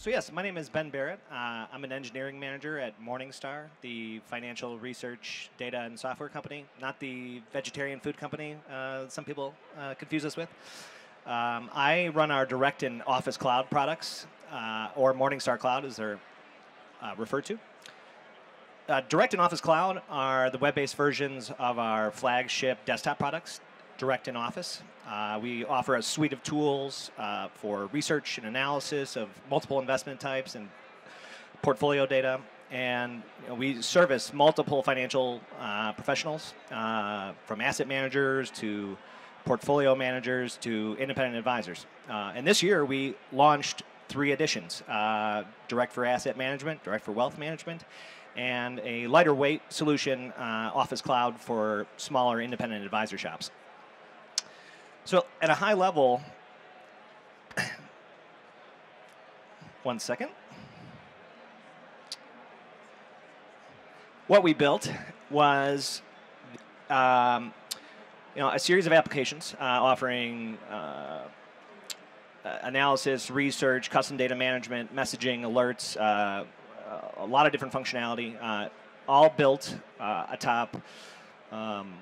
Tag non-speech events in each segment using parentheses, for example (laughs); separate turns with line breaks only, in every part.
So yes, my name is Ben Barrett. Uh, I'm an engineering manager at Morningstar, the financial research, data, and software company, not the vegetarian food company uh, some people uh, confuse us with. Um, I run our direct and office cloud products, uh, or Morningstar Cloud as they're uh, referred to. Uh, direct and Office Cloud are the web-based versions of our flagship desktop products, Direct in Office. Uh, we offer a suite of tools uh, for research and analysis of multiple investment types and portfolio data. And you know, we service multiple financial uh, professionals, uh, from asset managers to portfolio managers to independent advisors. Uh, and this year we launched three editions uh, Direct for Asset Management, Direct for Wealth Management, and a lighter weight solution, Office Cloud, for smaller independent advisor shops. So, at a high level, (clears throat) one second. What we built was um, you know, a series of applications uh, offering uh, analysis, research, custom data management, messaging, alerts, uh, a lot of different functionality, uh, all built uh, atop um,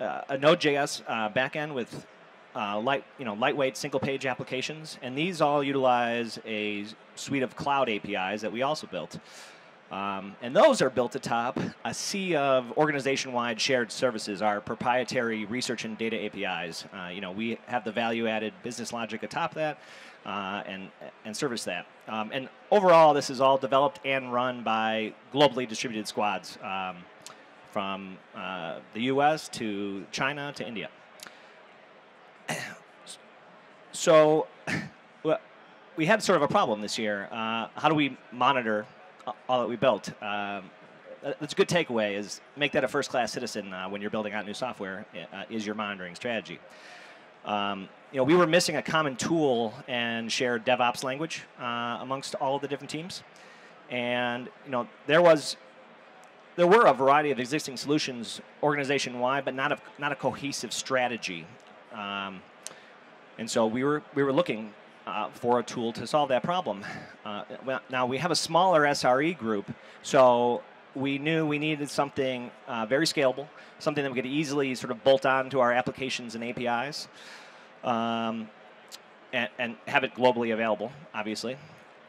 uh, a Node.js uh, backend with uh, light, you know, lightweight single-page applications, and these all utilize a suite of cloud APIs that we also built. Um, and those are built atop a sea of organization-wide shared services, our proprietary research and data APIs. Uh, you know, we have the value-added business logic atop that, uh, and and service that. Um, and overall, this is all developed and run by globally distributed squads. Um, from uh, the US to China to India. (clears throat) So, (laughs) we had sort of a problem this year. Uh, how do we monitor all that we built? Um, that's a good takeaway is make that a first class citizen uh, when you're building out new software uh, is your monitoring strategy um, you know we were missing a common tool and shared devops language uh, amongst all of the different teams and you know there was there were a variety of existing solutions organization wide, but not a not a cohesive strategy. Um, and so we were we were looking uh, for a tool to solve that problem. Uh, now we have a smaller SRE group, so we knew we needed something uh, very scalable, something that we could easily sort of bolt on to our applications and APIs, um, and, and, have it globally available, obviously.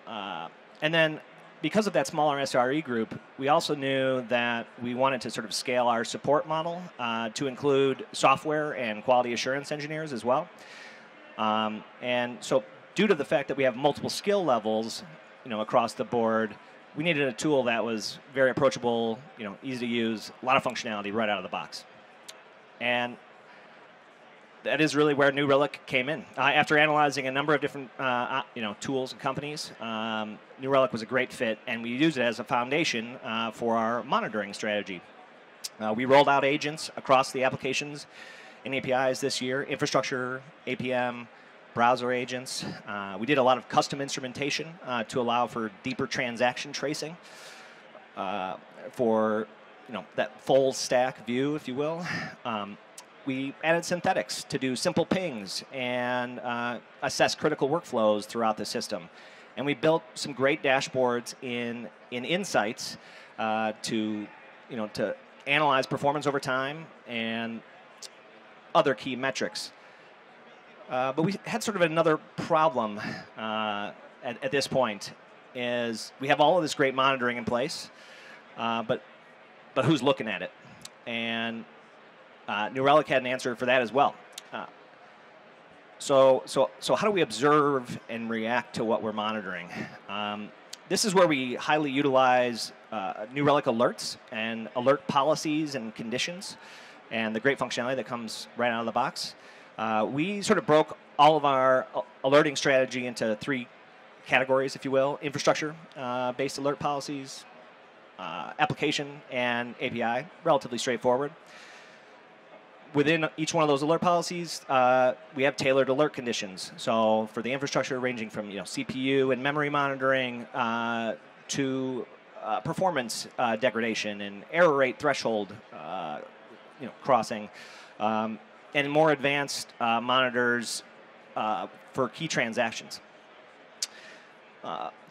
Uh, and then because of that smaller SRE group, we also knew that we wanted to sort of scale our support model uh, to include software and quality assurance engineers as well. Um, and so, due to the fact that we have multiple skill levels, you know, across the board, we needed a tool that was very approachable, you know, easy to use, a lot of functionality right out of the box. And that is really where New Relic came in. Uh, after analyzing a number of different uh, uh, you know tools and companies, um, New Relic was a great fit, and we used it as a foundation uh, for our monitoring strategy. Uh, we rolled out agents across the applications and APIs this year: infrastructure, APM, browser agents. We did a lot of custom instrumentation to allow for deeper transaction tracing for you know that full stack view, if you will. Um, we added synthetics to do simple pings and uh, assess critical workflows throughout the system. And we built some great dashboards in, in Insights uh, to, you know, to analyze performance over time and other key metrics. Uh, but we had sort of another problem uh, at, at, this point is we have all of this great monitoring in place, uh, but but who's looking at it? And uh, New Relic had an answer for that as well. Uh, so, so, so how do we observe and react to what we're monitoring? Um, this is where we highly utilize uh, New Relic alerts and alert policies and conditions, and the great functionality that comes right out of the box. Uh, we sort of broke all of our alerting strategy into three categories, if you will: infrastructure-based uh, alert policies, uh, application, and API. Relatively straightforward within each one of those alert policies, uh, we have tailored alert conditions. So for the infrastructure, ranging from you know CPU and memory monitoring uh, to uh, performance uh, degradation and error rate threshold, uh, you know, crossing, um, and more advanced uh, monitors for key transactions.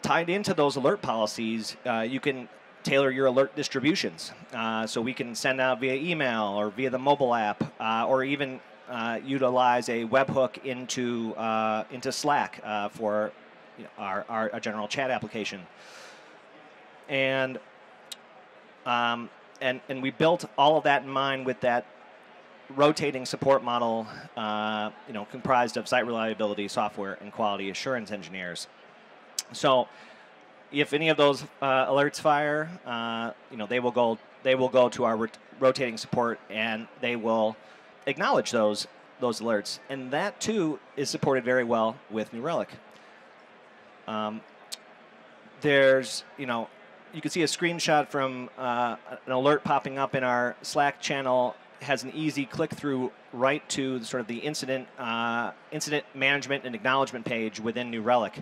tied into those alert policies, you can tailor your alert distributions. Uh, so we can send out via email or via the mobile app, uh, or even uh, utilize a webhook into uh, into Slack for you know, our, our, our general chat application. And um, and and we built all of that in mind with that rotating support model, uh, you know, comprised of site reliability, software, and quality assurance engineers. So, if any of those uh, alerts fire, uh, you know, they will go they will go to our rotating support, and they will acknowledge those those alerts, and that too is supported very well with New Relic. Um, there's, you know, you can see a screenshot from uh, an alert popping up in our Slack channel. Has an easy click through right to sort of the incident uh, incident management and acknowledgement page within New Relic,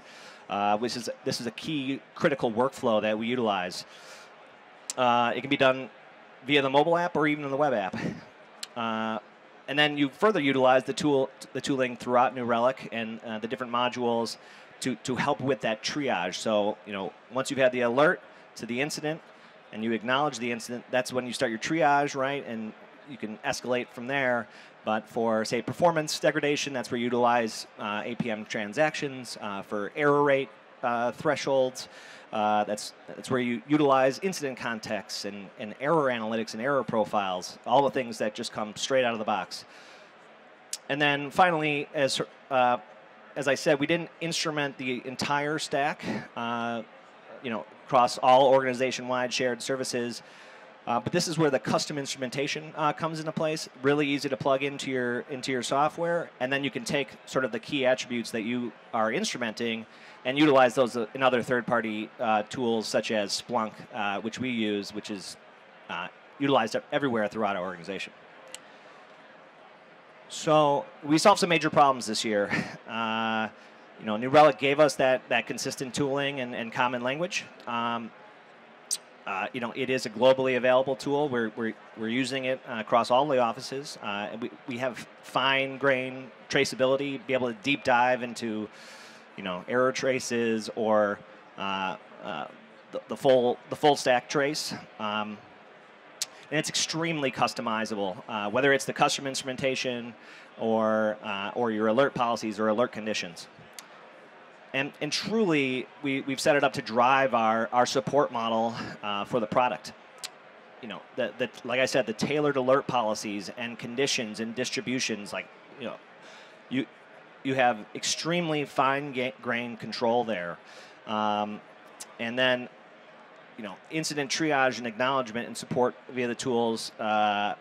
uh, which is this is a key critical workflow that we utilize. Uh, it can be done via the mobile app or even in the web app. (laughs) Uh, and then you further utilize the tool the tooling throughout New Relic and uh, the different modules to, to help with that triage. So you know once you've had the alert to the incident and you acknowledge the incident, that's when you start your triage, right? And you can escalate from there. But for, say, performance degradation, that's where you utilize uh, APM transactions. Uh, for error rate uh, thresholds, uh, that's, that's where you utilize incident contexts and, and error analytics and error profiles, all the things that just come straight out of the box. And then finally, as, uh, as I said, we didn't instrument the entire stack, you know, across all organization-wide shared services. Uh, but this is where the custom instrumentation uh, comes into place. Really easy to plug into your into your software, and then you can take sort of the key attributes that you are instrumenting and utilize those in other third-party uh, tools such as Splunk, uh, which we use, which is uh, utilized everywhere throughout our organization. So we solved some major problems this year. (laughs) Uh, you know, New Relic gave us that that consistent tooling and, and common language. Um, uh, you know, it is a globally available tool. We're, we're, we're using it uh, across all the offices. Uh, we, we have fine grain traceability, be able to deep dive into, you know, error traces or uh, uh, the, the, full the full stack trace. Um, and it's extremely customizable, uh, whether it's the custom instrumentation or or your alert policies or alert conditions and, and truly we, we've set it up to drive our, our support model uh, for the product. You know the, the, like i said the tailored alert policies and conditions and distributions like you know you you have extremely fine grained control there. Um, and then you know incident triage and acknowledgement and support via the tools uh,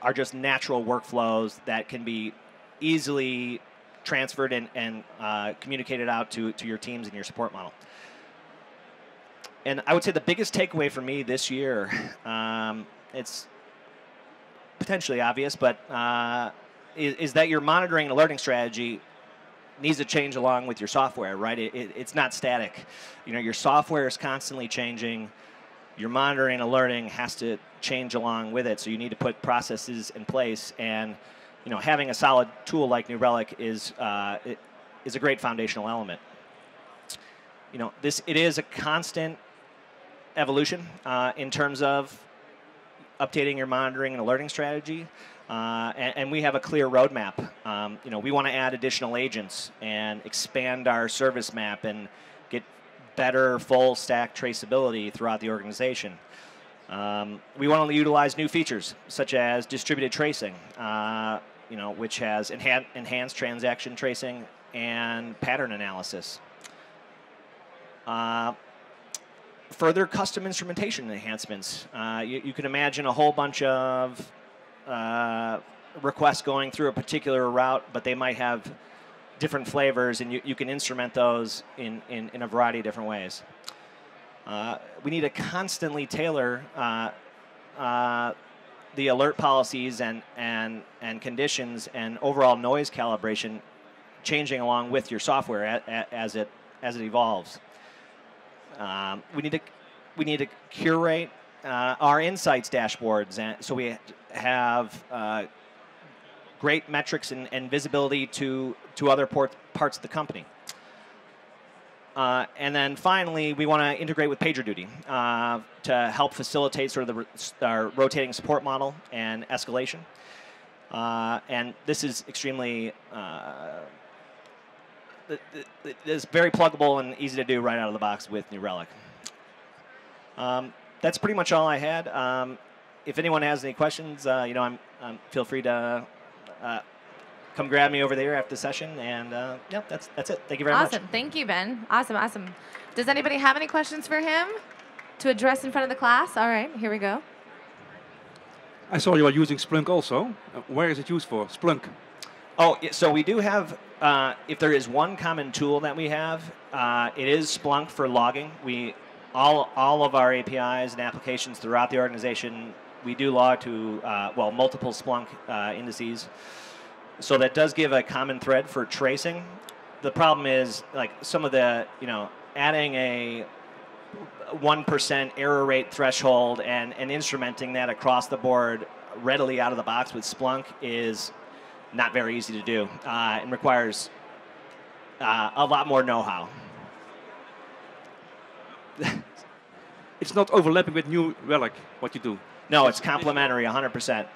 are just natural workflows that can be easily transferred and, and uh, communicated out to, to your teams and your support model. And I would say the biggest takeaway for me this year, um, it's potentially obvious, but uh, is, is, that your monitoring and alerting strategy needs to change along with your software, right? It, it, it's not static. You know, your software is constantly changing. Your monitoring and alerting has to change along with it. So you need to put processes in place and you know, having a solid tool like New Relic is uh, is a great foundational element. You know, this it is a constant evolution uh, in terms of updating your monitoring and alerting strategy. Uh, and, and, we have a clear roadmap. Um, you know, we want to add additional agents and expand our service map and get better full stack traceability throughout the organization. Um, we want to utilize new features such as distributed tracing, uh, you know, which has enhan- enhanced transaction tracing and pattern analysis. Uh, further custom instrumentation enhancements. Uh, you, you, can imagine a whole bunch of uh, requests going through a particular route, but they might have different flavors, and you, you can instrument those in, in, in a variety of different ways. Uh, we need to constantly tailor uh, uh, the alert policies and, and, and conditions and overall noise calibration changing along with your software as it, as it evolves. Um, we, need to, we need to curate uh, our insights dashboards and so we have uh, great metrics and, and, visibility to, to other port, parts of the company. Uh, and then finally, we want to integrate with PagerDuty uh, to help facilitate sort of the our rotating support model and escalation. Uh, and this is extremely uh, it's very pluggable and easy to do right out of the box with New Relic. Um, that's pretty much all I had. Um, if anyone has any questions, uh, you know, I'm, I'm, feel free to uh, come grab me over there after the session. And uh, yeah, that's that's it. Thank you very
awesome.
much.
Awesome. Thank you, Ben. Awesome. Awesome. Does anybody have any questions for him to address in front of the class? All right, here we go.
I saw you are using Splunk also. Uh, where is it used for? Splunk.
Oh, so we do have. Uh, if there is one common tool that we have, uh, it is Splunk for logging. We all all of our APIs and applications throughout the organization. We do log to uh, well multiple Splunk uh, indices. So that does give a common thread for tracing. The problem is like some of the you know adding a 1% error rate threshold and, and instrumenting that across the board readily out of the box with Splunk is not very easy to do uh, and requires uh, a lot more know how.
it's not overlapping with New Relic, what you do.
No, it's complementary 100%.